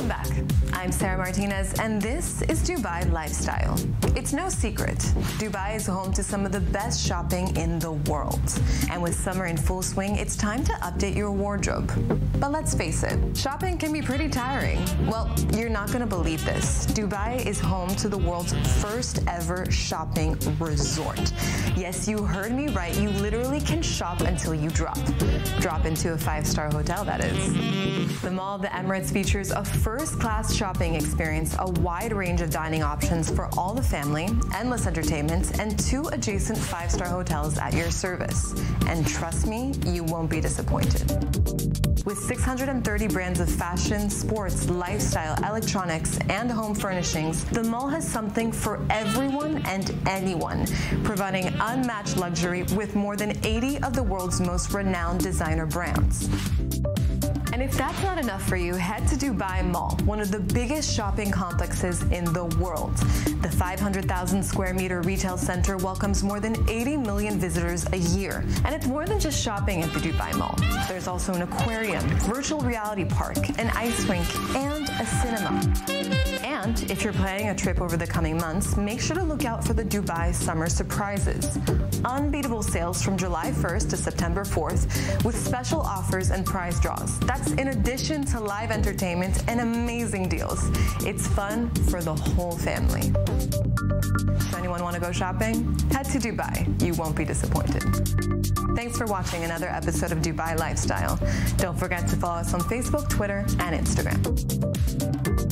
Welcome back. I'm Sarah Martinez, and this is Dubai Lifestyle. It's no secret, Dubai is home to some of the best shopping in the world. And with summer in full swing, it's time to update your wardrobe. But let's face it, shopping can be pretty tiring. Well, you're not going to believe this. Dubai is home to the world's first ever shopping resort. Yes, you heard me right. You literally can shop until you drop. Drop into a five star hotel, that is. The Mall of the Emirates features a first class shopping experience, a wide range of dining options for all the family, endless entertainment, and two adjacent five star hotels at your service. And trust me, you won't be disappointed. With 630 brands of fashion, sports, lifestyle, electronics, and home furnishings, the mall has something for everyone and anyone, providing unmatched luxury with more than 80 of the world's most renowned designer brands. And if that's not enough for you, head to Dubai Mall, one of the biggest shopping complexes in the world. The 500,000 square meter retail center welcomes more than 80 million visitors a year. And it's more than just shopping at the Dubai Mall. There's also an aquarium, virtual reality park, an ice rink, and a cinema. And if you're planning a trip over the coming months, make sure to look out for the Dubai Summer Surprises. Unbeatable sales from July 1st to September 4th with special offers and prize draws. That's in addition to live entertainment and amazing deals. It's fun for the whole family. Does anyone want to go shopping? Head to Dubai. You won't be disappointed. Thanks for watching another episode of Dubai Lifestyle. Don't forget to follow us on Facebook, Twitter, and Instagram.